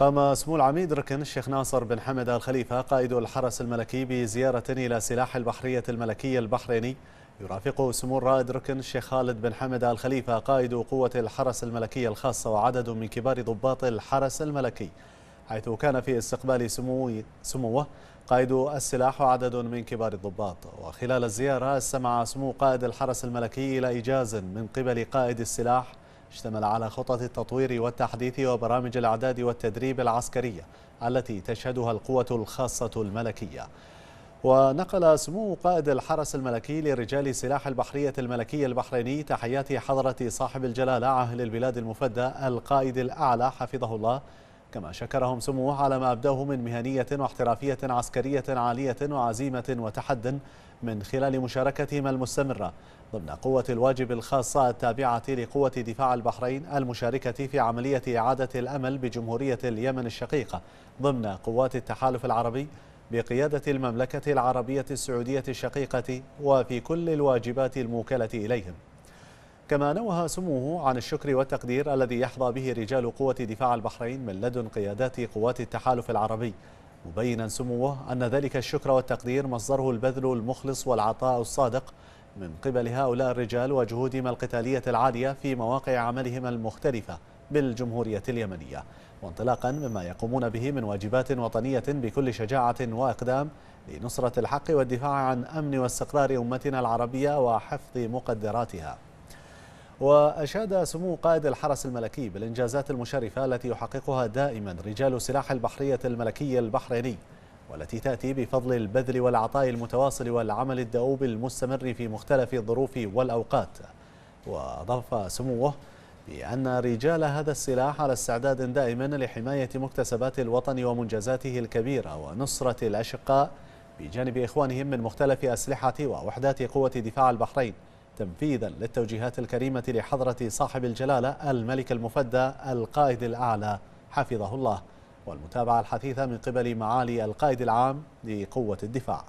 قام سمو العميد ركن الشيخ ناصر بن حمد الخليفة قائد الحرس الملكي بزيارة إلى سلاح البحرية الملكي البحريني. يرافقه سمو الرائد ركن الشيخ خالد بن حمد الخليفة قائد قوة الحرس الملكي الخاصة وعدد من كبار ضباط الحرس الملكي. حيث كان في استقبال سمو سموه قائد السلاح وعدد من كبار الضباط. وخلال الزيارة استمع سمو قائد الحرس الملكي إلى إيجاز من قبل قائد السلاح اشتمل على خطط التطوير والتحديث وبرامج الإعداد والتدريب العسكرية التي تشهدها القوة الخاصة الملكية. ونقل سمو قائد الحرس الملكي لرجال سلاح البحرية الملكي البحريني تحيات حضرة صاحب الجلالة عاهل البلاد المفدى القائد الأعلى حفظه الله كما شكرهم سموه على ما أبداه من مهنية واحترافية عسكرية عالية وعزيمة وتحد من خلال مشاركتهم المستمرة ضمن قوة الواجب الخاصة التابعة لقوة دفاع البحرين المشاركة في عملية إعادة الأمل بجمهورية اليمن الشقيقة ضمن قوات التحالف العربي بقيادة المملكة العربية السعودية الشقيقة وفي كل الواجبات الموكلة إليهم. كما نوه سموه عن الشكر والتقدير الذي يحظى به رجال قوة دفاع البحرين من لدن قيادات قوات التحالف العربي. مبينا سموه أن ذلك الشكر والتقدير مصدره البذل المخلص والعطاء الصادق من قبل هؤلاء الرجال وجهودهم القتالية العالية في مواقع عملهم المختلفة بالجمهورية اليمنية. وانطلاقا مما يقومون به من واجبات وطنية بكل شجاعة وإقدام لنصرة الحق والدفاع عن أمن واستقرار أمتنا العربية وحفظ مقدراتها. وأشاد سمو قائد الحرس الملكي بالإنجازات المشرفة التي يحققها دائما رجال سلاح البحرية الملكي البحريني والتي تأتي بفضل البذل والعطاء المتواصل والعمل الدؤوب المستمر في مختلف الظروف والأوقات. وأضاف سموه بأن رجال هذا السلاح على استعداد دائما لحماية مكتسبات الوطن ومنجزاته الكبيرة ونصرة الأشقاء بجانب إخوانهم من مختلف أسلحة ووحدات قوة دفاع البحرين. تنفيذا للتوجيهات الكريمة لحضرة صاحب الجلالة الملك المفدى القائد الأعلى حفظه الله والمتابعة الحثيثة من قبل معالي القائد العام لقوة الدفاع.